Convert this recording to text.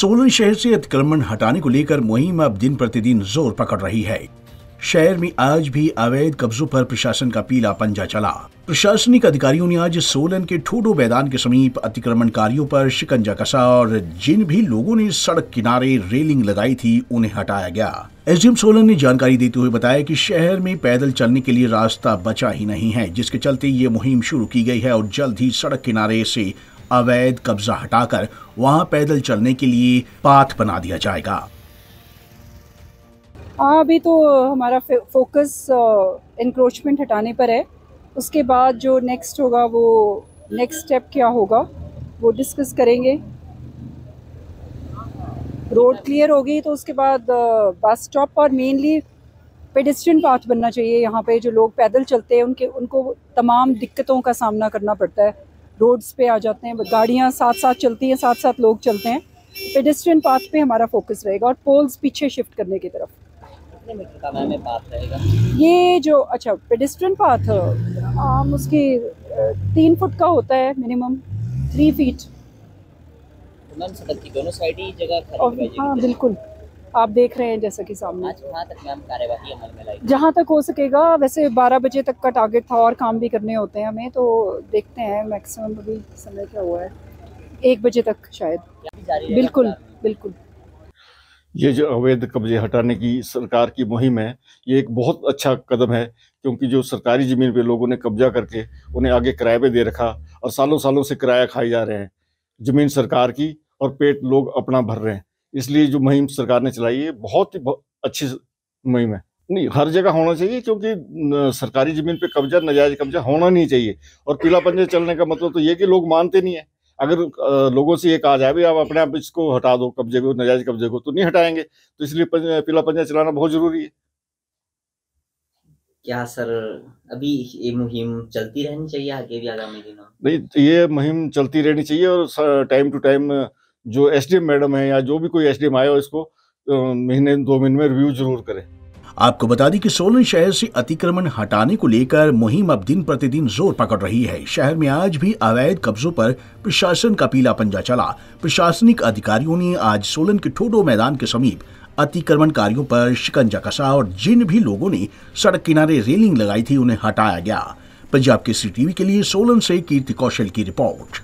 सोलन शहर से अतिक्रमण हटाने को लेकर मुहिम अब दिन प्रतिदिन ज़ोर पकड़ रही है। शहर में आज भी अवैध कब्जों पर प्रशासन का पीला पंजा चला। प्रशासनिक अधिकारियों ने आज सोलन के ठोडो मैदान के समीप अतिक्रमणकारियों पर शिकंजा कसा और जिन भी लोगों ने सड़क किनारे रेलिंग लगाई थी, उन्हें हटाया गया। एसडीएम सोलन ने जानकारी देते हुए बताया कि शहर में पैदल चलने के लिए रास्ता बचा ही नहीं है, जिसके चलते ये मुहिम शुरू की गई है और जल्द ही सड़क किनारे से अवैध कब्जा हटाकर वहाँ पैदल चलने के लिए पाथ बना दिया जाएगा। हाँ अभी तो हमारा फोकस इंक्रोचमेंट हटाने पर है। उसके बाद जो नेक्स्ट होगा वो नेक्स्ट स्टेप क्या होगा, वो डिस्कस करेंगे। रोड क्लियर होगी तो उसके बाद बस स्टॉप और मेनली पेडिस्ट्रियन पाथ बनना चाहिए। यहाँ पे जो लोग पैदल चलते हैं, उनके, उनको तमाम दिक्कतों का सामना करना पड़ता है। रोड्स पे आ जाते हैं गाड़ियाँ साथ साथ चलती हैं साथ साथ लोग चलते हैं। पेडिस्ट्रियन पाथ पे हमारा फोकस रहेगा और पोल्स पीछे शिफ्ट करने की तरफ़। ये जो अच्छा पेडिस्ट्रियन पाथ आम उसकी तीन फुट का होता है मिनिमम थ्री फीट की दोनों साइड ही जगह हाँ बिल्कुल। आप देख रहे हैं जैसा कि सामने। आज तक मैम कार्यवाही अमल में लाई। जहाँ तक हो सकेगा वैसे 12 बजे तक का टारगेट था और काम भी करने होते हैं हमें तो देखते हैं मैक्सिमम अभी समय क्या हुआ है। एक बजे तक शायद। बिल्कुल बिल्कुल। ये जो अवैध कब्जे हटाने की सरकार की मुहिम है ये एक बहुत अच्छा कदम है क्योंकि जो सरकारी ज़मीन पे लोगों ने कब्जा करके उन्हें आगे किराए पे दे रखा और सालों सालों से किराया खाए जा रहे हैं। ज़मीन सरकार की और पेट लोग अपना भर रहे हैं। इसलिए जो मुहिम सरकार ने चलाई है बहुत ही अच्छी मुहिम है। नहीं हर जगह होना चाहिए क्योंकि सरकारी ज़मीन पे कब्जा नजायज कब्जा होना नहीं चाहिए। और पीला पंजे चलने का मतलब तो ये कि लोग मानते नहीं है। अगर लोगों से ये कहा जाए भाई आप अपने आप इसको हटा दो कब्जे को नजायज कब्जे को तो नहीं हटाएँगे। तो इसलिए पीला पंजा चलाना बहुत ज़रूरी है। क्या सर अभी ये मुहिम चलती रहनी चाहिए आगे भी आगामी दिनों नहीं ये मुहिम चलती रहनी चाहिए और टाइम टू टाइम जो एसडीएम मैडम है या जो भी कोई एसडीएम आए इसको महीने, दो महीने में रिव्यू ज़रूर करें। आपको बता दें कि सोलन शहर से अतिक्रमण हटाने को लेकर मुहिम अब दिन प्रतिदिन ज़ोर पकड़ रही है। शहर में आज भी अवैध कब्जों पर प्रशासन का पीला पंजा चला। प्रशासनिक अधिकारियों ने आज सोलन के ठोडो मैदान के समीप अतिक्रमण अतिक्रमणकारियों पर शिकंजा कसा और जिन भी लोगों ने सड़क किनारे रेलिंग लगाई थी उन्हें हटाया गया। पंजाब के सी के लिए सोलन से कीर्ति कौशल की रिपोर्ट।